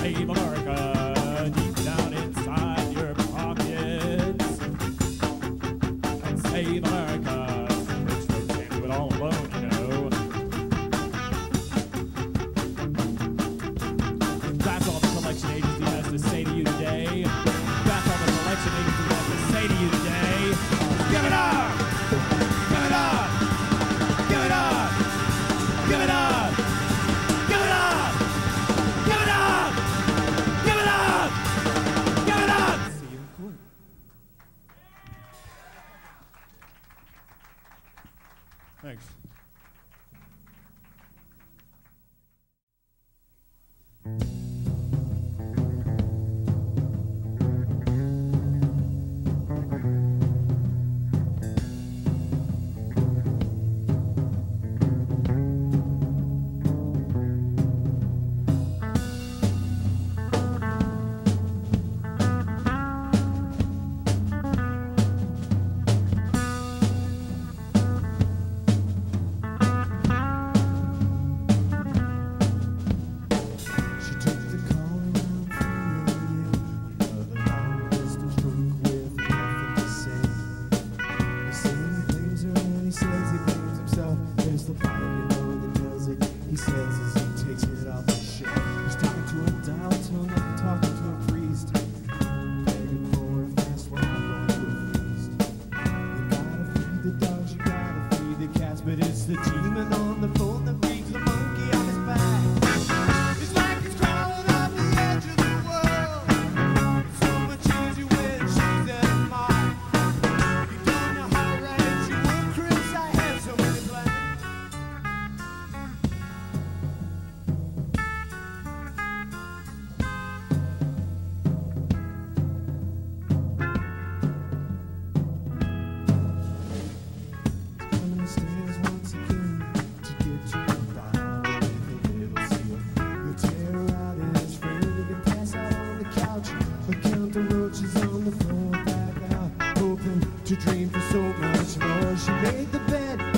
Hey, of Thanks. bed.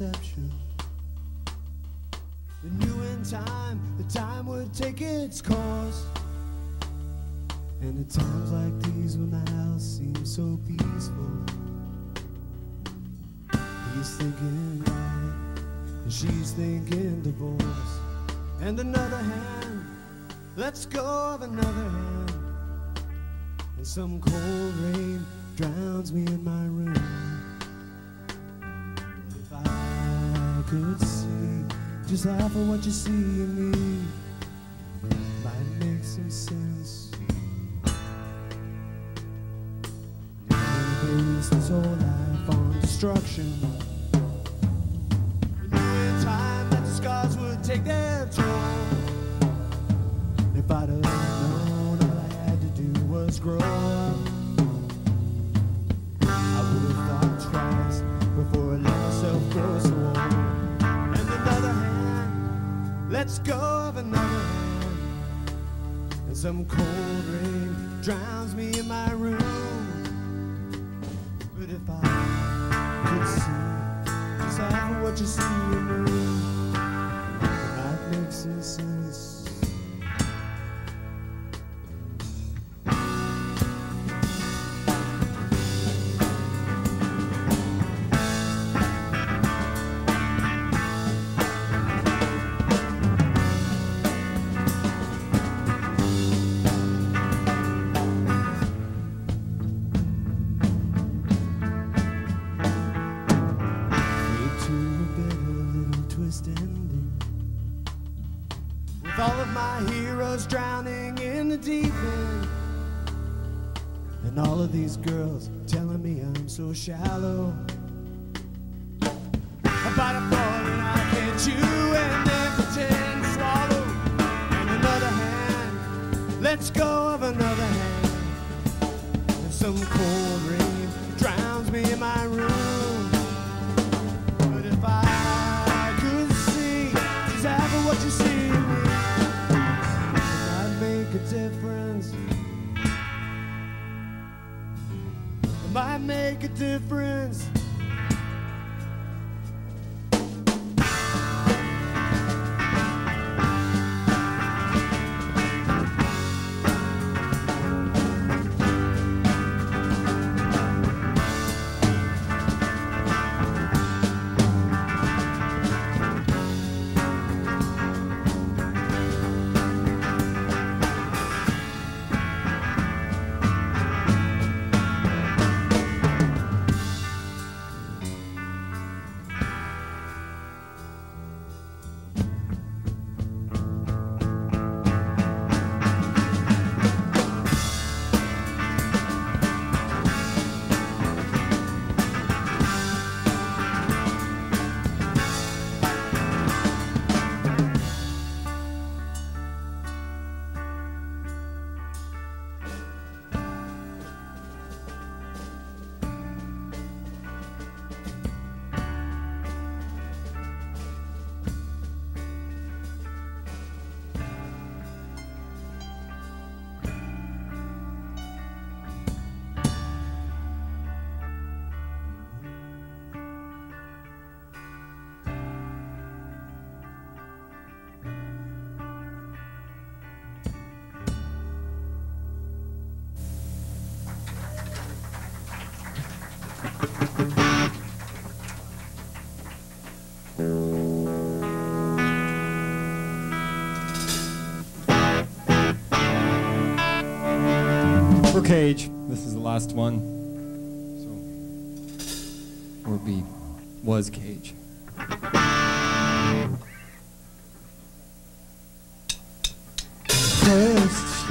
Deception. We knew in time the time would take its course. And at times like these, when the house seems so peaceful, he's thinking right, and she's thinking divorce. And another hand lets go of another hand, and some cold rain drowns me in my room. Could see just half of what you see in me, might make some sense. Based this whole life on destruction. We knew in time that the scars would take their toll. If I'd have known all I had to do was grow lets go of another hand, and some cold rain drowns me in my room. But if I could see just half what you see in me, it might make sense. All of my heroes drowning in the deep end. And all of these girls telling me I'm so shallow. About a ball and I can't chew and then pretend to swallow. And another hand lets go of another hand. And some cold rain make a difference. For Cage, this is the last one. So, or be was Cage. First,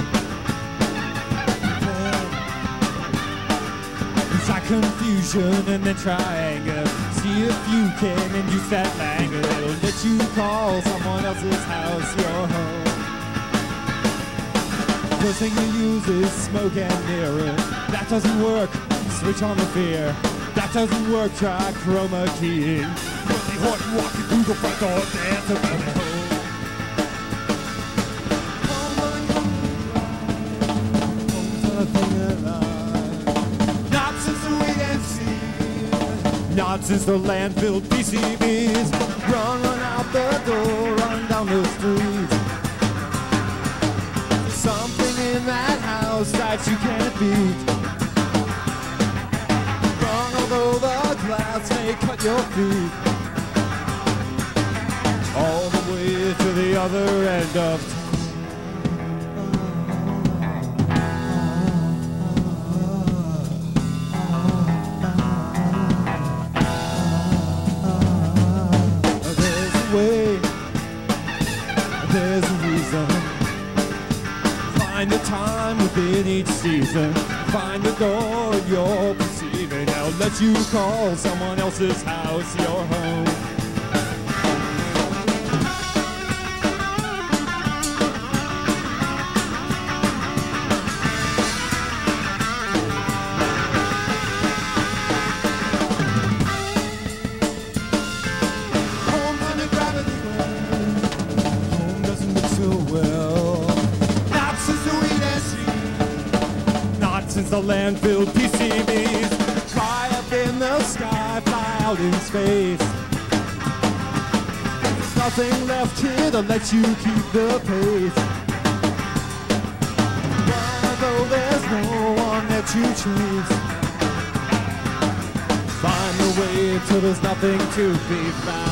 It's like confusion and then triangle. See if you can induce that language. Let you call someone else's house your home. First thing you use is smoke and mirror. That doesn't work. Switch on the fear. That doesn't work. Try chroma keying. Billy Horton walking through the front door, dance the the and see. Not since the landfill PCBs. Run, run out the door, run down the street. House that you can't beat. Run, although the glass may cut your feet. All the way to the other end of town. Each season. Find the door you're perceiving. I'll let you call someone else's house your. Home landfill PCBs. Fly up in the sky, fly out in space. There's nothing left here to let you keep the pace. Although there's no one that you chase. Find the way till there's nothing to be found.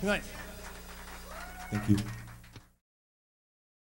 Good night. Thank you.